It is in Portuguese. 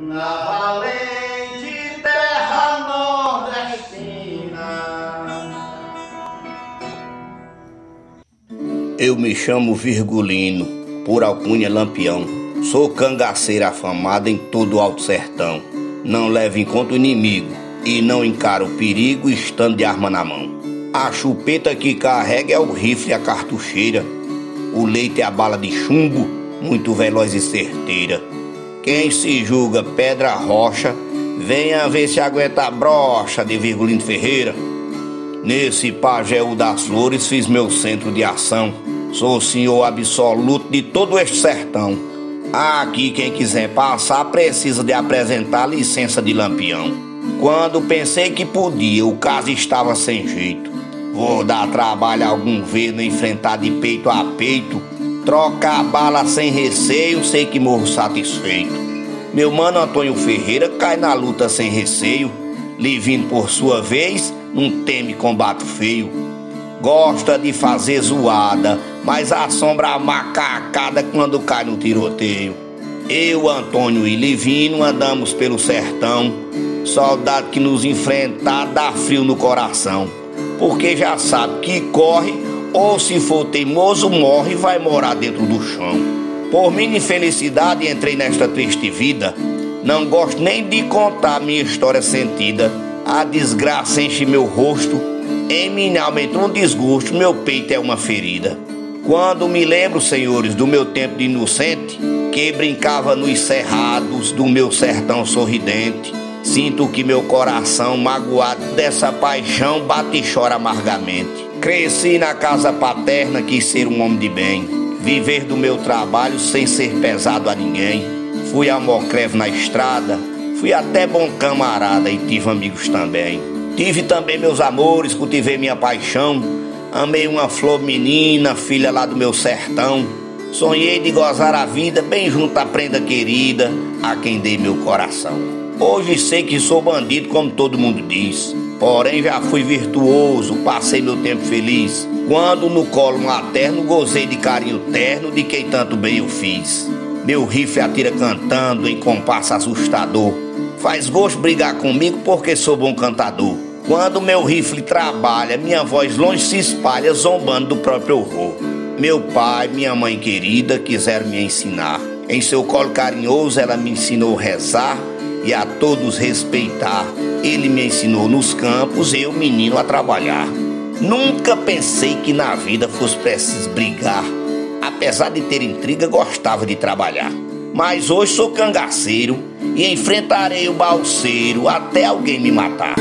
na valente terra nordestina. Eu me chamo Virgulino, por alcunha Lampião. Sou cangaceiro afamado em todo o Alto Sertão. Não levo em conta o inimigo e não encaro o perigo estando de arma na mão. A chupeta que carrega é o rifle e a cartucheira. O leite é a bala de chumbo, muito veloz e certeira. Quem se julga pedra rocha, venha ver se aguenta a brocha de Virgulino Ferreira. Nesse pajéu das flores fiz meu centro de ação. Sou o senhor absoluto de todo este sertão. Aqui quem quiser passar precisa de apresentar licença de lampião. Quando pensei que podia, o caso estava sem jeito. Vou dar trabalho a algum no enfrentar de peito a peito Trocar bala sem receio, sei que morro satisfeito. Meu mano Antônio Ferreira cai na luta sem receio. Livino, por sua vez, não teme combate feio. Gosta de fazer zoada, mas assombra a macacada quando cai no tiroteio. Eu, Antônio e Livino andamos pelo sertão. Soldado que nos enfrentar dá frio no coração, porque já sabe que corre ou se for teimoso, morre e vai morar dentro do chão. Por minha infelicidade entrei nesta triste vida. Não gosto nem de contar minha história sentida. A desgraça enche meu rosto. Em minha alma entrou um desgosto, meu peito é uma ferida. Quando me lembro, senhores, do meu tempo de inocente, que brincava nos cerrados do meu sertão sorridente, sinto que meu coração, magoado dessa paixão, bate e chora amargamente. Cresci na casa paterna, quis ser um homem de bem, viver do meu trabalho sem ser pesado a ninguém. Fui a Mocreve na estrada, fui até bom camarada e tive amigos também. Tive também meus amores, cultivei minha paixão. Amei uma flor menina, filha lá do meu sertão. Sonhei de gozar a vida bem junto à prenda querida, a quem dei meu coração. Hoje sei que sou bandido, como todo mundo diz. Porém já fui virtuoso, passei meu tempo feliz. Quando no colo materno gozei de carinho terno de quem tanto bem eu fiz. Meu rifle atira cantando em compasso assustador. Faz gosto brigar comigo porque sou bom cantador. Quando meu rifle trabalha, minha voz longe se espalha, zombando do próprio horror. Meu pai, minha mãe querida quiseram me ensinar. Em seu colo carinhoso, ela me ensinou a rezar e a todos respeitar. Ele me ensinou nos campos, eu, menino, a trabalhar. Nunca pensei que na vida fosse preciso brigar. Apesar de ter intriga, gostava de trabalhar. Mas hoje sou cangaceiro e enfrentarei o balseiro até alguém me matar.